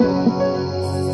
Deus.